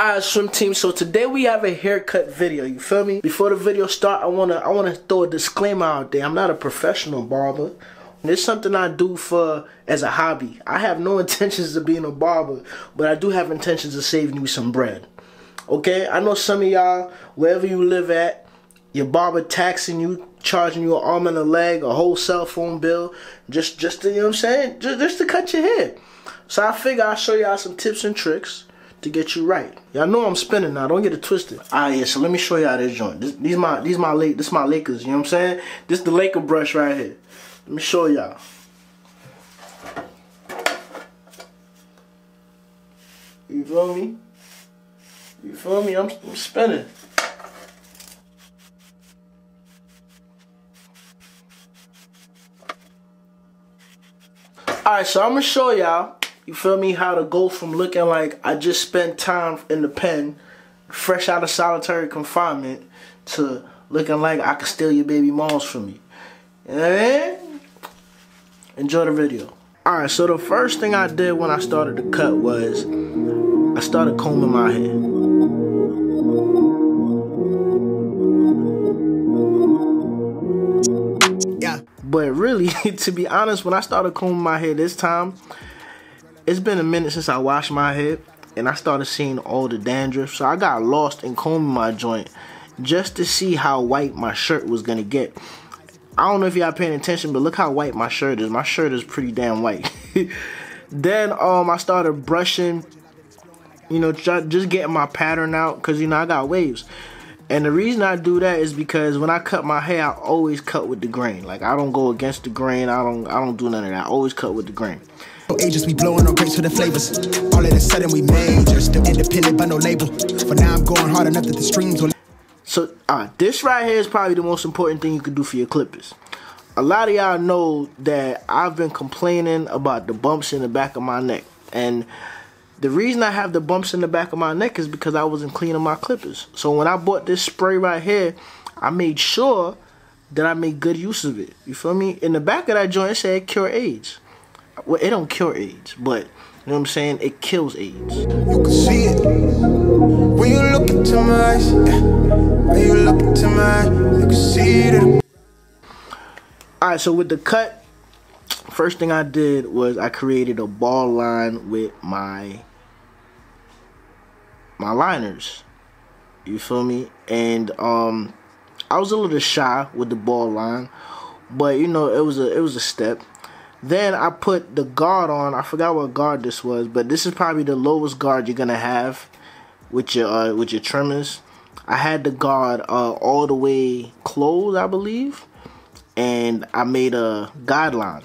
Alright swim team, so today we have a haircut video, you feel me? Before the video start, I wanna I wanna throw a disclaimer out there. I'm not a professional barber. It's something I do for as a hobby. I have no intentions of being a barber, but I do have intentions of saving you some bread. Okay? I know some of y'all, wherever you live at, your barber taxing you, charging you an arm and a leg, a whole cell phone bill, just just to, you know what I'm saying? Just, just to cut your hair. So I figure I'll show y'all some tips and tricks to get you right. Y'all know I'm spinning now. Don't get it twisted. Alright, yeah, so let me show y'all this joint. This, these my these my late this my Lakers, you know what I'm saying? This the Laker brush right here. Let me show y'all. You feel me? You feel me? I'm, I'm spinning. Alright, so I'm gonna show y'all you feel me? How to go from looking like I just spent time in the pen, fresh out of solitary confinement, to looking like I could steal your baby moms from you. Mean? Enjoy the video. Alright, so the first thing I did when I started to cut was I started combing my hair. Yeah. But really, to be honest, when I started combing my hair this time, it's been a minute since I washed my head and I started seeing all the dandruff. So I got lost in combing my joint just to see how white my shirt was gonna get. I don't know if y'all paying attention, but look how white my shirt is. My shirt is pretty damn white. then um I started brushing, you know, just getting my pattern out because you know I got waves. And the reason I do that is because when I cut my hair, I always cut with the grain. Like I don't go against the grain. I don't I don't do none of that. I always cut with the grain. Ages, we blowing on grapes for the flavors. All of a sudden we major, still independent by no label. For now I'm going hard enough that the streams will. So, uh, this right here is probably the most important thing you can do for your clippers. A lot of y'all know that I've been complaining about the bumps in the back of my neck. And the reason I have the bumps in the back of my neck is because I wasn't cleaning my clippers. So when I bought this spray right here, I made sure that I made good use of it. You feel me? In the back of that joint, it said cure AIDS well, it don't cure AIDS, but you know what I'm saying? It kills AIDS. You can see it when you look into my eyes. When you look into my eyes, you can see it. All right, so with the cut, first thing I did was I created a bald line with my my liners. You feel me? And um, I was a little shy with the bald line, but you know it was a it was a step. Then I put the guard on. I forgot what guard this was, but this is probably the lowest guard you're gonna have with your uh, with your trimmers. I had the guard uh, all the way closed, I believe, and I made a guideline.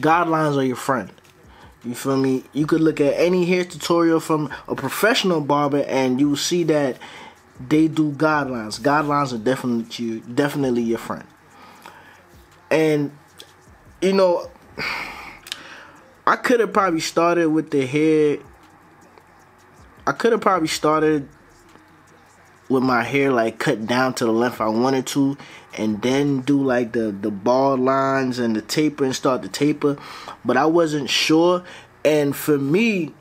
Guidelines are your friend. You feel me? You could look at any hair tutorial from a professional barber, and you will see that they do guidelines. Guidelines are definitely definitely your friend. And you know, I could have probably started with the hair. I could have probably started with my hair like cut down to the length I wanted to and then do like the the bald lines and the taper and start the taper but I wasn't sure and for me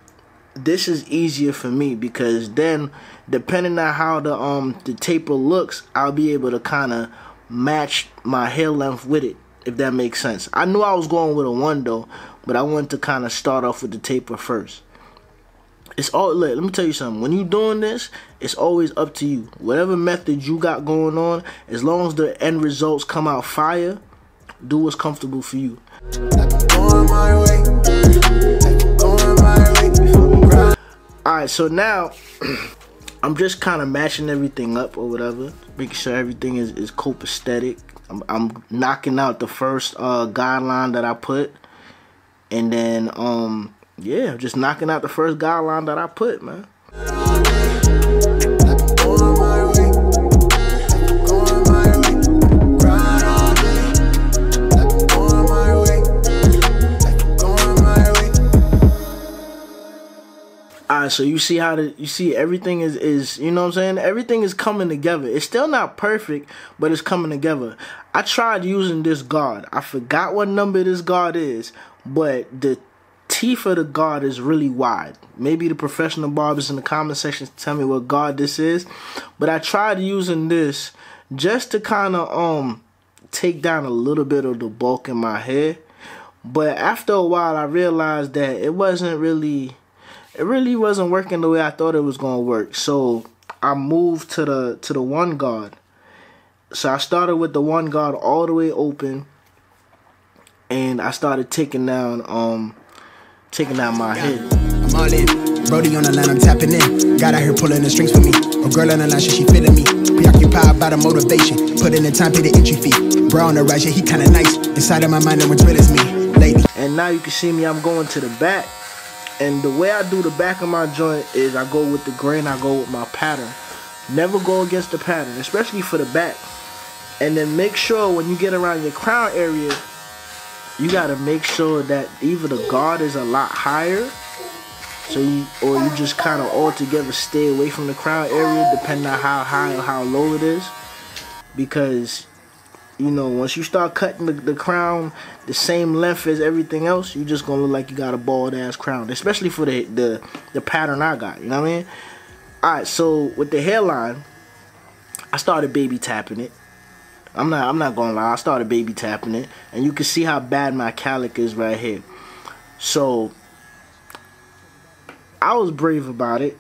this is easier for me because then depending on how the um the taper looks I'll be able to kind of match my hair length with it if that makes sense. I knew I was going with a one though, but I wanted to kind of start off with the taper first. It's all let, let me tell you something. When you doing this, it's always up to you. Whatever method you got going on, as long as the end results come out fire, do what's comfortable for you. Alright, so now I'm just kind of matching everything up or whatever, making sure everything is, is copacetic I'm, I'm knocking out the first uh, guideline that I put, and then um yeah, just knocking out the first guideline that I put, man. Alright, so you see how the you see everything is is you know what I'm saying? Everything is coming together. It's still not perfect, but it's coming together. I tried using this guard. I forgot what number this guard is, but the teeth of the guard is really wide. Maybe the professional barbers in the comment section tell me what guard this is, but I tried using this just to kind of um take down a little bit of the bulk in my hair. But after a while, I realized that it wasn't really, it really wasn't working the way I thought it was gonna work. So I moved to the to the one guard. So I started with the one guard all the way open, and I started taking down um taking down my head. I'm all in. Brody on the line, I'm tapping in. Got out here pulling the strings for me. A girl on the line, she feeling me. Preoccupied by the motivation. Put in the time, pay the entry fee. Bro on the right, yeah, he kinda nice. Inside of my mind, no one's real as me. Lady. And now you can see me, I'm going to the back. And the way I do the back of my joint is I go with the grain, I go with my pattern. Never go against the pattern, especially for the back. And then make sure when you get around your crown area, you gotta make sure that either the guard is a lot higher, so you or you just kind of altogether stay away from the crown area, depending on how high or how low it is, because you know once you start cutting the, the crown the same length as everything else, you just gonna look like you got a bald ass crown, especially for the the the pattern I got. You know what I mean? All right, so with the hairline, I started baby tapping it. I'm not I'm not gonna lie, I started baby tapping it, and you can see how bad my cowlick is right here. So I was brave about it.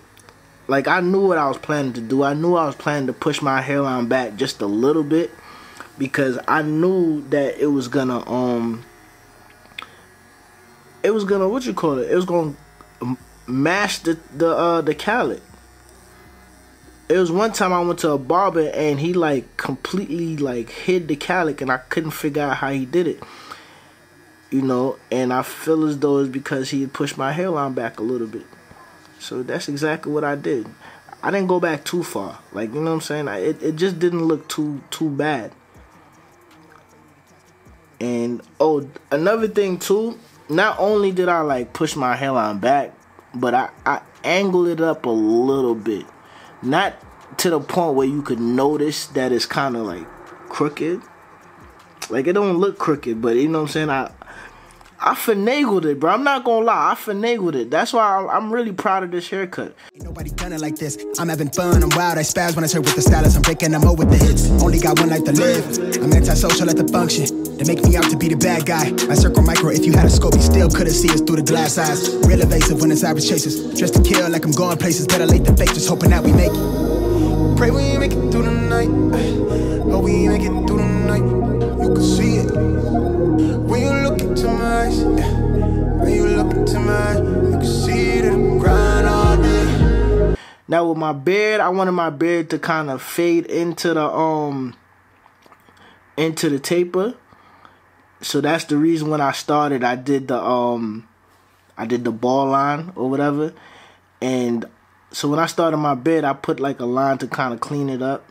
Like I knew what I was planning to do. I knew I was planning to push my hairline back just a little bit because I knew that it was gonna um it was gonna what you call it? It was gonna mash the the uh the cowlick it was one time I went to a barber and he like completely like hid the cowlick and I couldn't figure out how he did it. You know, and I feel as though it's because he pushed my hairline back a little bit. So that's exactly what I did. I didn't go back too far. Like, you know what I'm saying? I, it, it just didn't look too too bad. And oh, another thing too, not only did I like push my hairline back, but I, I angled it up a little bit not to the point where you could notice that it's kind of like crooked. Like it don't look crooked, but you know what I'm saying. I I finagled it, bro. I'm not gonna lie, I finagled it. That's why I'm really proud of this haircut. Ain't nobody done it like this. I'm having fun, I'm wild, I spaz when I serve with the stylist. I'm breaking them out with the hits. Only got one life to live. I'm antisocial at the function. They make me out to be the bad guy. My circle micro, if you had a scope, you still couldn't see us through the glass eyes. Real evasive when it's average chases. Dressed to kill like I'm going places. Better late than fake, just hoping that we make it. Pray we make it through the night. We make it through the night. You can see it. When you look into my eyes, when you look into my eyes, you can see grind all day. Now with my beard, I wanted my beard to kind of fade into the um into the taper so that's the reason when I started, I did the um, I did the bald line or whatever, and so when I started my bed, I put like a line to kind of clean it up,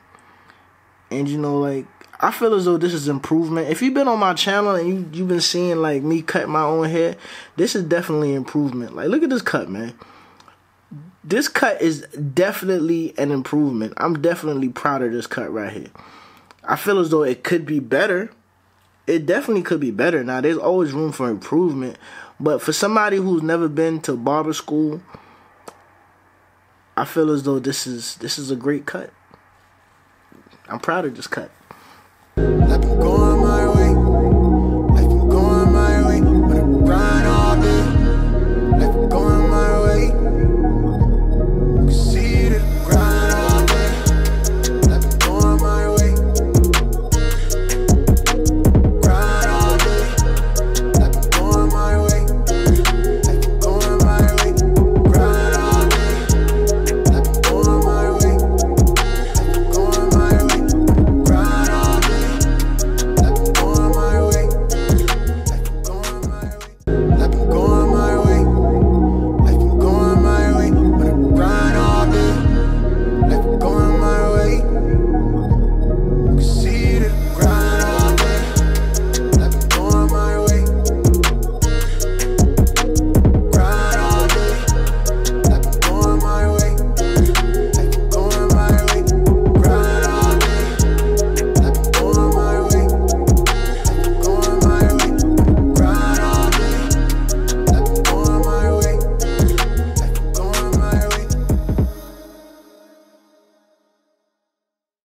and you know like I feel as though this is improvement. If you've been on my channel and you you've been seeing like me cut my own hair, this is definitely improvement. Like look at this cut, man. This cut is definitely an improvement. I'm definitely proud of this cut right here. I feel as though it could be better it definitely could be better. Now, there's always room for improvement, but for somebody who's never been to barber school, I feel as though this is this is a great cut. I'm proud of this cut.